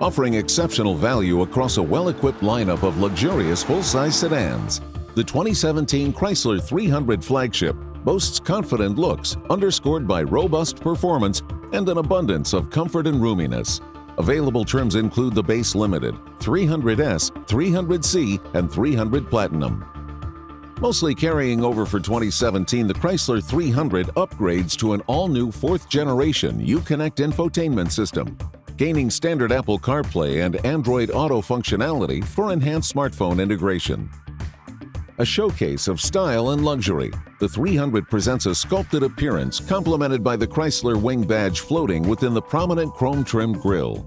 offering exceptional value across a well-equipped lineup of luxurious full-size sedans. The 2017 Chrysler 300 flagship boasts confident looks underscored by robust performance and an abundance of comfort and roominess. Available trims include the Base Limited, 300S, 300C, and 300 Platinum. Mostly carrying over for 2017, the Chrysler 300 upgrades to an all-new fourth-generation Uconnect infotainment system, gaining standard Apple CarPlay and Android Auto functionality for enhanced smartphone integration. A showcase of style and luxury, the 300 presents a sculpted appearance complemented by the Chrysler wing badge floating within the prominent chrome-trimmed grille.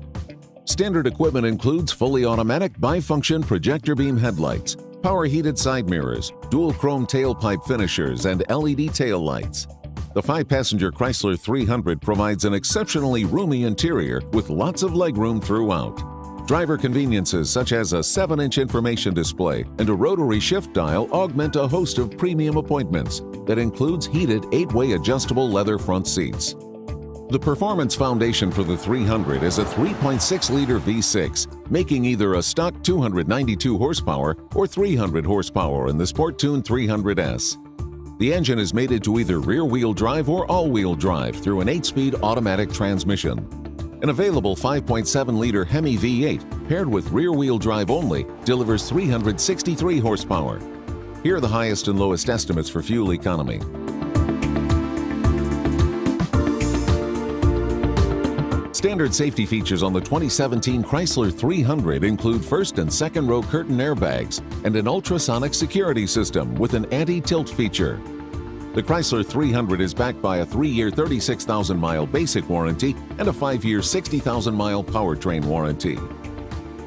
Standard equipment includes fully automatic bifunction projector beam headlights, power heated side mirrors, dual chrome tailpipe finishers, and LED tail lights. The five-passenger Chrysler 300 provides an exceptionally roomy interior with lots of legroom throughout. Driver conveniences such as a 7-inch information display and a rotary shift dial augment a host of premium appointments that includes heated 8-way adjustable leather front seats. The performance foundation for the 300 is a 3.6-liter V6, making either a stock 292 horsepower or 300 horsepower in the Sport-Tune 300S. The engine is mated to either rear-wheel drive or all-wheel drive through an 8-speed automatic transmission. An available 5.7-liter Hemi V8 paired with rear-wheel drive only delivers 363 horsepower. Here are the highest and lowest estimates for fuel economy. Standard safety features on the 2017 Chrysler 300 include first and second row curtain airbags and an ultrasonic security system with an anti-tilt feature. The Chrysler 300 is backed by a 3-year 36,000-mile basic warranty and a 5-year 60,000-mile powertrain warranty.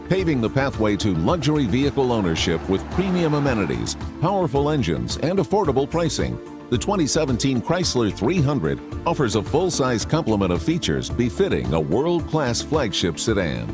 Paving the pathway to luxury vehicle ownership with premium amenities, powerful engines, and affordable pricing, the 2017 Chrysler 300 offers a full-size complement of features befitting a world-class flagship sedan.